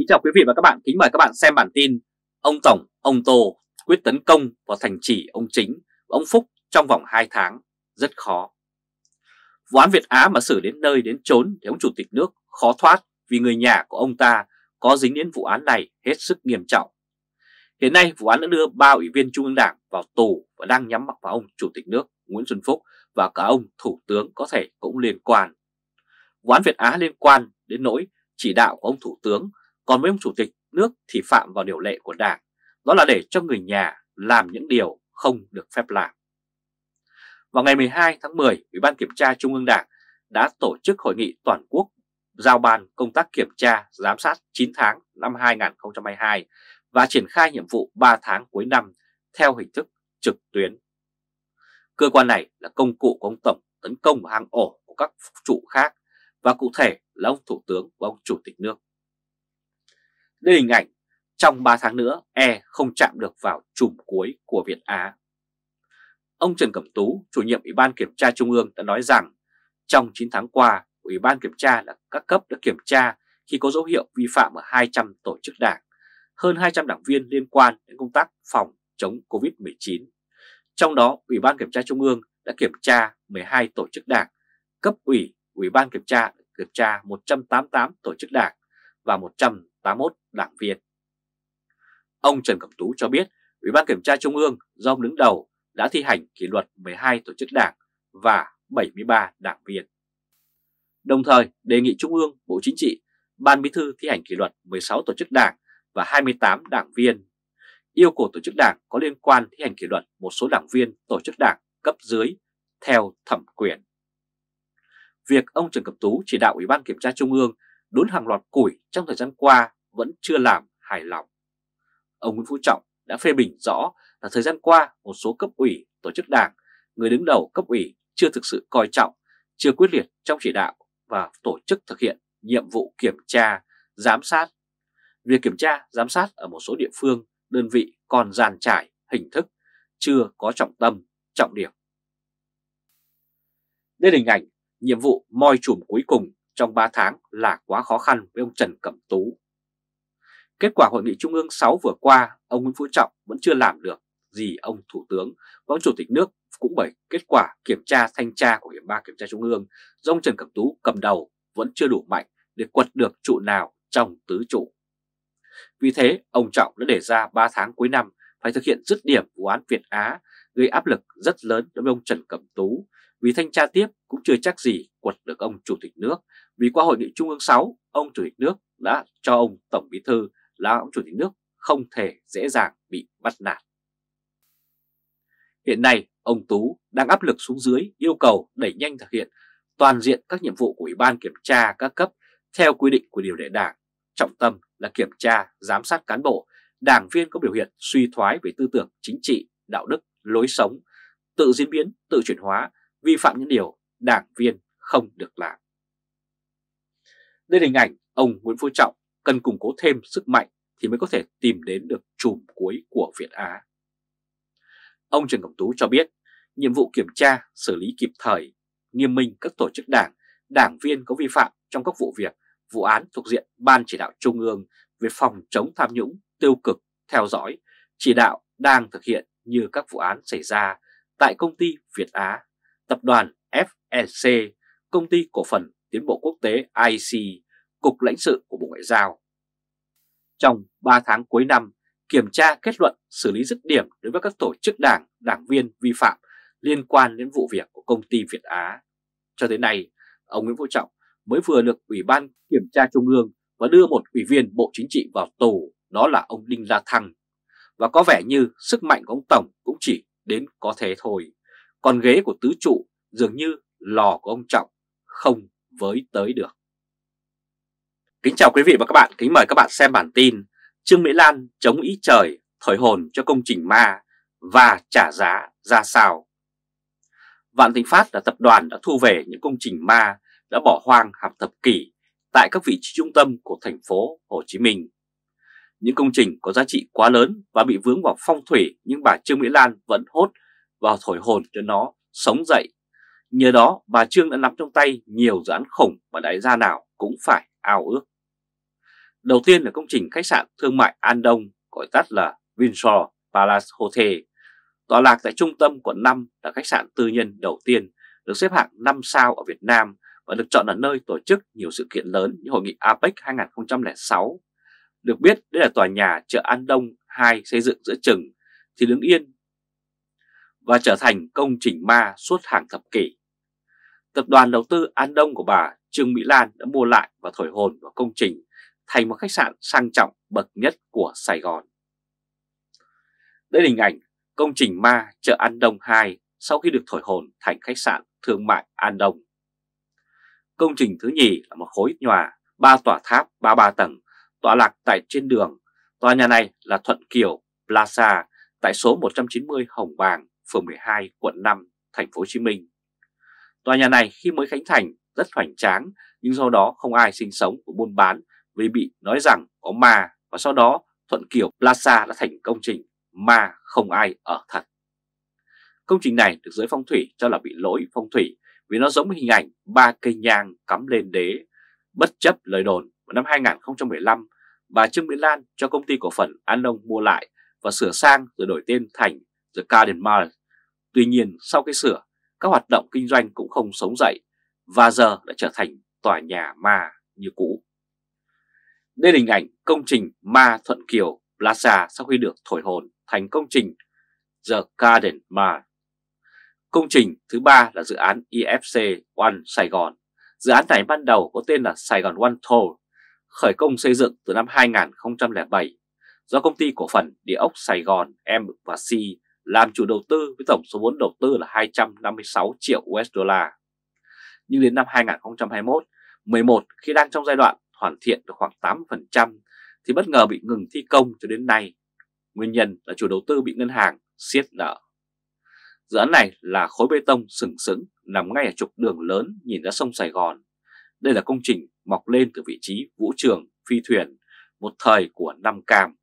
Kính chào quý vị và các bạn, kính mời các bạn xem bản tin Ông Tổng, ông Tô quyết tấn công vào thành trì ông Chính và ông Phúc trong vòng 2 tháng, rất khó. Vụ án Việt Á mà xử đến nơi đến trốn thì ông Chủ tịch nước khó thoát vì người nhà của ông ta có dính đến vụ án này hết sức nghiêm trọng. Hiện nay vụ án đã đưa ba ủy viên Trung ương Đảng vào tù và đang nhắm mặt vào ông Chủ tịch nước Nguyễn Xuân Phúc và cả ông Thủ tướng có thể cũng liên quan. Vụ án Việt Á liên quan đến nỗi chỉ đạo của ông Thủ tướng, còn với ông Chủ tịch nước thì phạm vào điều lệ của Đảng, đó là để cho người nhà làm những điều không được phép làm. Vào ngày 12 tháng 10, Ủy ban Kiểm tra Trung ương Đảng đã tổ chức hội nghị toàn quốc giao ban công tác kiểm tra, giám sát 9 tháng năm 2022 và triển khai nhiệm vụ 3 tháng cuối năm theo hình thức trực tuyến. Cơ quan này là công cụ của ông Tổng tấn công vào hang ổ của các trụ khác và cụ thể là ông Thủ tướng và ông Chủ tịch nước. Đây hình ảnh trong 3 tháng nữa E không chạm được vào chùm cuối của Việt Á. Ông Trần Cẩm Tú, chủ nhiệm Ủy ban Kiểm tra Trung ương đã nói rằng trong 9 tháng qua, Ủy ban Kiểm tra là các cấp đã kiểm tra khi có dấu hiệu vi phạm ở 200 tổ chức đảng, hơn 200 đảng viên liên quan đến công tác phòng chống COVID-19. Trong đó, Ủy ban Kiểm tra Trung ương đã kiểm tra 12 tổ chức đảng, cấp ủy, Ủy ban Kiểm tra kiểm tra 188 tổ chức đảng và 181 đảng viên. Ông Trần Cẩm Tú cho biết Ủy ban Kiểm tra Trung ương do ông đứng đầu đã thi hành kỷ luật 12 tổ chức đảng và 73 đảng viên. Đồng thời đề nghị Trung ương, Bộ Chính trị, Ban Bí thư thi hành kỷ luật 16 tổ chức đảng và 28 đảng viên. Yêu cầu tổ chức đảng có liên quan thi hành kỷ luật một số đảng viên tổ chức đảng cấp dưới theo thẩm quyền. Việc ông Trần Cẩm Tú chỉ đạo Ủy ban Kiểm tra Trung ương đốn hàng loạt củi trong thời gian qua vẫn chưa làm hài lòng. Ông Nguyễn Phú Trọng đã phê bình rõ là thời gian qua một số cấp ủy, tổ chức đảng, người đứng đầu cấp ủy chưa thực sự coi trọng, chưa quyết liệt trong chỉ đạo và tổ chức thực hiện nhiệm vụ kiểm tra, giám sát. Việc kiểm tra, giám sát ở một số địa phương, đơn vị còn giàn trải, hình thức, chưa có trọng tâm, trọng điểm. Đây là hình ảnh nhiệm vụ moi chùm cuối cùng trong 3 tháng là quá khó khăn với ông Trần Cẩm Tú. Kết quả hội nghị Trung ương 6 vừa qua, ông Nguyễn Phú Trọng vẫn chưa làm được gì ông Thủ tướng và ông Chủ tịch nước cũng bởi kết quả kiểm tra thanh tra của Ủy ban Kiểm tra Trung ương do ông Trần Cẩm Tú cầm đầu vẫn chưa đủ mạnh để quật được trụ nào trong tứ trụ. Vì thế, ông Trọng đã đề ra 3 tháng cuối năm phải thực hiện dứt điểm vụ án Việt Á gây áp lực rất lớn đối với ông Trần Cẩm Tú vì thanh tra tiếp cũng chưa chắc gì quật được ông Chủ tịch nước. Vì qua hội nghị Trung ương 6, ông Chủ tịch nước đã cho ông Tổng Bí Thư là ông Chủ tịch nước không thể dễ dàng bị bắt nạt. Hiện nay, ông Tú đang áp lực xuống dưới yêu cầu đẩy nhanh thực hiện toàn diện các nhiệm vụ của Ủy ban Kiểm tra các cấp theo quy định của điều lệ đảng, trọng tâm là kiểm tra, giám sát cán bộ, đảng viên có biểu hiện suy thoái về tư tưởng chính trị, đạo đức, lối sống, tự diễn biến, tự chuyển hóa, vi phạm những điều đảng viên không được làm. Đây là hình ảnh ông Nguyễn Phú Trọng cần củng cố thêm sức mạnh thì mới có thể tìm đến được chùm cuối của Việt Á. Ông Trần Cẩm Tú cho biết, nhiệm vụ kiểm tra, xử lý kịp thời, nghiêm minh các tổ chức đảng, đảng viên có vi phạm trong các vụ việc, vụ án thuộc diện Ban chỉ đạo Trung ương về phòng chống tham nhũng, tiêu cực, theo dõi, chỉ đạo đang thực hiện như các vụ án xảy ra tại công ty Việt Á, tập đoàn FEC, công ty cổ phần tiến bộ quốc tế IC, Cục lãnh sự của Bộ Ngoại giao. Trong 3 tháng cuối năm, kiểm tra kết luận xử lý dứt điểm đối với các tổ chức đảng, đảng viên vi phạm liên quan đến vụ việc của công ty Việt Á. Cho đến nay, ông Nguyễn Phú Trọng mới vừa được Ủy ban Kiểm tra Trung ương và đưa một ủy viên Bộ Chính trị vào tù, đó là ông Đinh La Thăng. Và có vẻ như sức mạnh của ông Tổng cũng chỉ đến có thế thôi. Còn ghế của tứ trụ dường như lò của ông Trọng không với tới được. Kính chào quý vị và các bạn, kính mời các bạn xem bản tin Trương Mỹ Lan chống ý trời thổi hồn cho công trình ma và trả giá ra sao. Vạn Thịnh Phát là tập đoàn đã thu về những công trình ma đã bỏ hoang hàng thập kỷ tại các vị trí trung tâm của thành phố Hồ Chí Minh. Những công trình có giá trị quá lớn và bị vướng vào phong thủy nhưng bà Trương Mỹ Lan vẫn hốt vào thổi hồn cho nó sống dậy. Nhờ đó bà Trương đã nắm trong tay nhiều dự án khủng mà đại gia nào cũng phải ao ước. Đầu tiên là công trình khách sạn thương mại An Đông, gọi tắt là Windsor Palace Hotel, tọa lạc tại trung tâm quận 5 là khách sạn tư nhân đầu tiên được xếp hạng 5 sao ở Việt Nam và được chọn là nơi tổ chức nhiều sự kiện lớn như Hội nghị APEC 2006. Được biết đây là tòa nhà chợ An Đông 2 xây dựng giữa chừng thì đứng yên và trở thành công trình ma suốt hàng thập kỷ. Tập đoàn đầu tư An Đông của bà Trương Mỹ Lan đã mua lại và thổi hồn vào công trình thành một khách sạn sang trọng bậc nhất của Sài Gòn. Đây là hình ảnh công trình ma chợ An Đông 2 sau khi được thổi hồn thành khách sạn thương mại An Đông. Công trình thứ nhì là một khối nhòa, ba tòa tháp 33 tầng, tọa lạc tại trên đường. Tòa nhà này là Thuận Kiều Plaza tại số 190 Hồng Bàng, phường 12, quận 5, thành phố Hồ Chí Minh. Tòa nhà này khi mới khánh thành rất hoành tráng nhưng sau đó không ai sinh sống và buôn bán vì bị nói rằng có ma và sau đó Thuận Kiều Plaza đã thành công trình ma không ai ở thật. Công trình này được giới phong thủy cho là bị lỗi phong thủy vì nó giống hình ảnh ba cây nhang cắm lên đế. Bất chấp lời đồn, vào năm 2015, bà Trương Mỹ Lan cho công ty cổ phần An Đông mua lại và sửa sang rồi đổi tên thành The Garden Mall. Tuy nhiên, sau cái sửa, các hoạt động kinh doanh cũng không sống dậy và giờ đã trở thành tòa nhà ma như cũ. Đây là hình ảnh công trình Ma Thuận Kiều Plaza sau khi được thổi hồn thành công trình The Garden Mall. Công trình thứ ba là dự án ifc One Sài Gòn. Dự án này ban đầu có tên là Sài Gòn One Toll, khởi công xây dựng từ năm 2007 do công ty cổ phần địa ốc Sài Gòn M và C làm chủ đầu tư với tổng số vốn đầu tư là 256 triệu USD. Nhưng đến năm 2021, 11 khi đang trong giai đoạn hoàn thiện được khoảng 8% thì bất ngờ bị ngừng thi công cho đến nay. Nguyên nhân là chủ đầu tư bị ngân hàng siết nợ. Dự án này là khối bê tông sừng sững nằm ngay ở trục đường lớn nhìn ra sông Sài Gòn. Đây là công trình mọc lên từ vị trí vũ trường, phi thuyền, một thời của Nam Cam.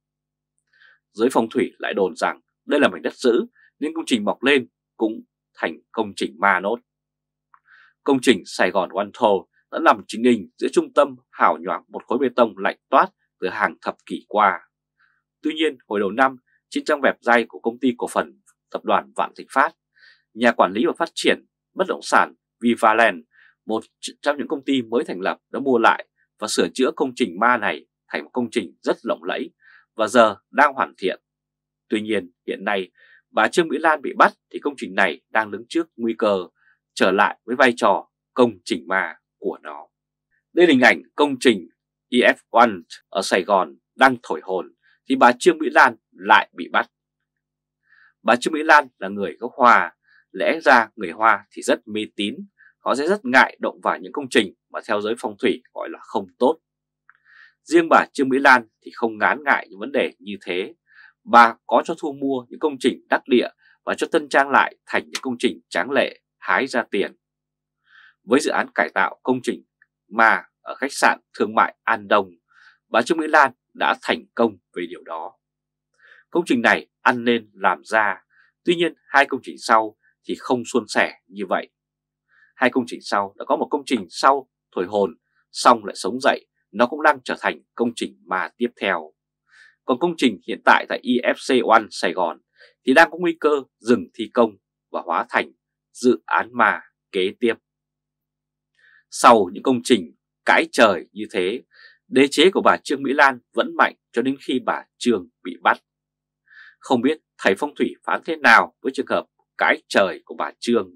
Giới phong thủy lại đồn rằng đây là mảnh đất giữ nên công trình mọc lên cũng thành công trình ma nốt. Công trình Sài Gòn One Toll đã nằm chính hình giữa trung tâm hào nhoáng một khối bê tông lạnh toát từ hàng thập kỷ qua. Tuy nhiên, hồi đầu năm, trên trang web dây của công ty cổ phần tập đoàn Vạn Thịnh Phát, nhà quản lý và phát triển bất động sản Vivaland, một trong những công ty mới thành lập đã mua lại và sửa chữa công trình ma này thành một công trình rất lộng lẫy và giờ đang hoàn thiện. Tuy nhiên, hiện nay bà Trương Mỹ Lan bị bắt thì công trình này đang đứng trước nguy cơ trở lại với vai trò công trình ma của nó. Đây là hình ảnh công trình EF1 ở Sài Gòn đang thổi hồn thì bà Trương Mỹ Lan lại bị bắt. Bà Trương Mỹ Lan là người gốc Hoa, lẽ ra người Hoa thì rất mê tín, họ sẽ rất ngại động vào những công trình mà theo giới phong thủy gọi là không tốt. Riêng bà Trương Mỹ Lan thì không ngán ngại những vấn đề như thế và có cho thu mua những công trình đắc địa và cho tân trang lại thành những công trình tráng lệ hái ra tiền. Với dự án cải tạo công trình mà ở khách sạn thương mại An Đông, bà Trương Mỹ Lan đã thành công về điều đó. Công trình này ăn nên làm ra, tuy nhiên hai công trình sau thì không suôn sẻ như vậy. Hai công trình sau đã có một công trình sau thổi hồn, xong lại sống dậy, nó cũng đang trở thành công trình mà tiếp theo. Còn công trình hiện tại tại EFC One Sài Gòn thì đang có nguy cơ dừng thi công và hóa thành dự án mà kế tiếp. Sau những công trình cãi trời như thế, đế chế của bà Trương Mỹ Lan vẫn mạnh cho đến khi bà Trương bị bắt. Không biết thầy phong thủy phán thế nào với trường hợp cãi trời của bà Trương.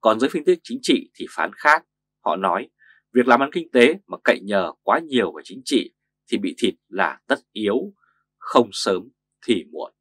Còn giới phân tích chính trị thì phán khác. Họ nói việc làm ăn kinh tế mà cậy nhờ quá nhiều vào chính trị thì bị thịt là tất yếu, không sớm thì muộn.